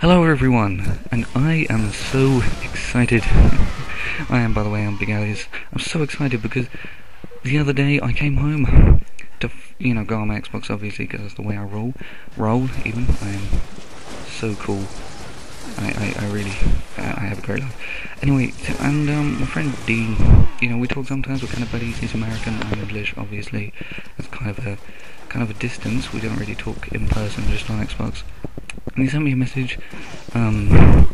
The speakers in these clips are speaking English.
Hello everyone, and I am so excited. I am, by the way, I'm Bigaleous. I'm so excited because the other day I came home to, you know, go on my Xbox obviously because that's the way I roll. Roll, even. I am so cool. I, I, I really, I, I have a great life. Anyway, and um, my friend Dean, you know, we talk sometimes, we're kind of buddies. He's American, I'm English, obviously. That's kind of a, kind of a distance. We don't really talk in person, just on Xbox and he sent me a message, um,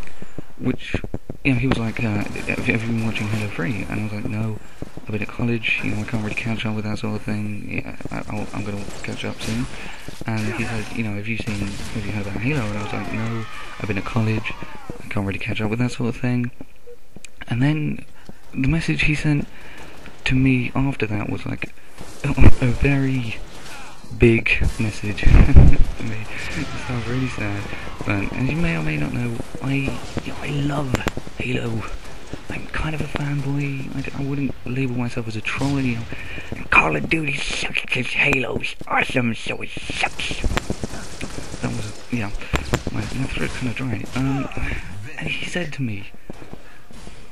which, you know, he was like, uh, have, you been watching Halo 3? And I was like, no, I've been at college, you know, I can't really catch up with that sort of thing, yeah, I, am going to catch up soon. And he said, you know, have you seen, have you heard about Halo? And I was like, no, I've been at college, I can't really catch up with that sort of thing. And then the message he sent to me after that was like, a very big message to me. It sounds really sad, but as you may or may not know, I I love Halo. I'm kind of a fanboy. I, I wouldn't label myself as a troll. Call of Duty sucks because Halo's awesome, so it sucks. That was, yeah, my, my throat's kind of dry. Um, and he said to me,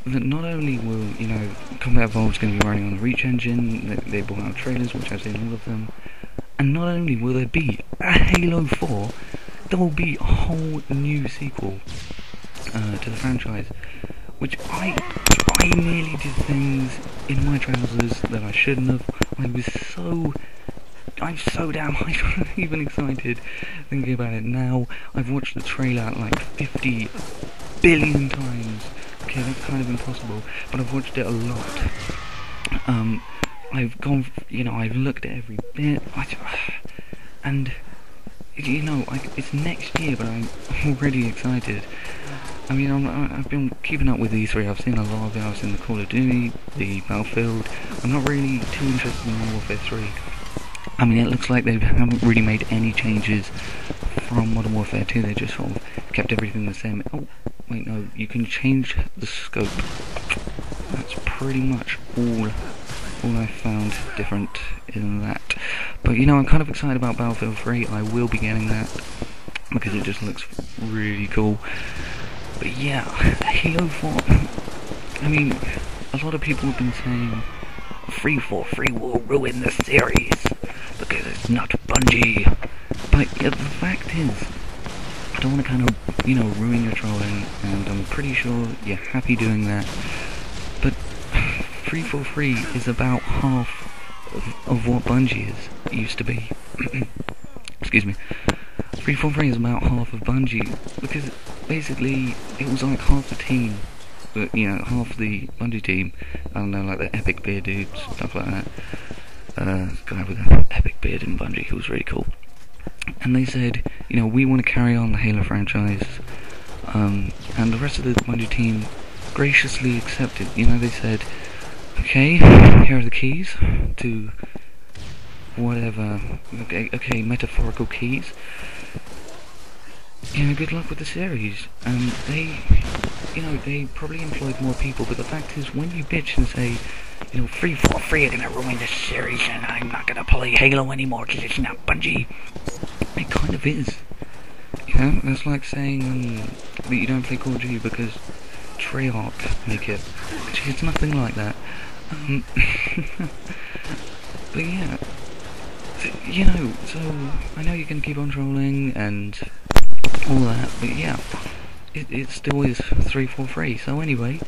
that not only will, you know, Combat Evolved's going to be running on the Reach engine, they, they brought out trailers, which I've seen all of them, and not only will there be a Halo 4, there will be a whole new sequel uh, to the franchise. Which I, I nearly did things in my trousers that I shouldn't have. I was so I'm so damn even excited thinking about it now. I've watched the trailer like 50 billion times. Okay, that's kind of impossible, but I've watched it a lot. Um, I've gone, you know, I've looked at every bit, and you know, like it's next year, but I'm already excited. I mean, i have been keeping up with these three. I've seen a lot of it. I've seen the Call of Duty, the Battlefield. I'm not really too interested in Modern Warfare 3. I mean, it looks like they haven't really made any changes from Modern Warfare 2. They just sort of kept everything the same. Oh, wait, no, you can change the scope. That's pretty much all all I found different in that. But you know, I'm kind of excited about Battlefield 3. I will be getting that because it just looks really cool. But yeah, Halo 4. I mean, a lot of people have been saying 343 will ruin the series because it's not Bungie. But yeah, the fact is, I don't want to kind of, you know, ruin your trolling, and I'm pretty sure you're happy doing that. But 343 is about half of, of what Bungie is used to be. Excuse me. 343 is about half of Bungie because basically it was like half the team, but you know half the Bungie team. I don't know, like the epic beard dudes, stuff like that. Uh, guy with an epic beard in Bungie who was really cool. And they said, you know, we want to carry on the Halo franchise, um, and the rest of the Bungie team graciously accepted. You know, they said Okay, here are the keys to whatever. Okay, okay, metaphorical keys. You know, good luck with the series. Um, they, you know, they probably employed more people, but the fact is, when you bitch and say, you know, 343 are gonna ruin this series, and I'm not gonna play Halo anymore because it's not Bungie, it kind of is. You know, that's like saying um, that you don't play Call of Duty because Treyarch make it. It's nothing like that. Um, but yeah, you know, so I know you can keep on trolling and all that, but yeah, it, it still is 343. So anyway,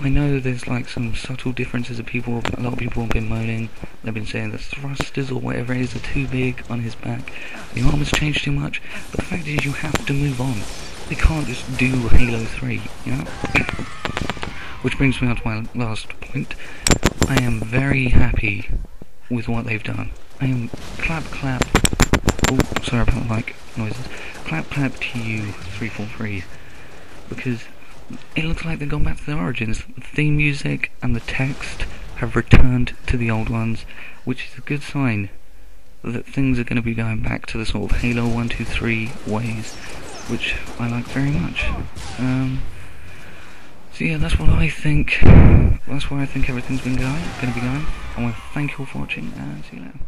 I know there's like some subtle differences of people, a lot of people have been moaning. They've been saying the thrusters or whatever it is are too big on his back. The arm has changed too much. But the fact is, you have to move on. They can't just do Halo 3, you know. Which brings me on to my last point. I am very happy with what they've done. I am clap clap. Oh, sorry about the mic noises. Clap clap to you, 343, because it looks like they've gone back to their origins. The theme music and the text have returned to the old ones, which is a good sign that things are going to be going back to the sort of Halo 1, 2, 3 ways, which I like very much. Um, so yeah, that's what I think. That's why I think everything's been going, going to be going. I want to thank you all for watching, and see you later.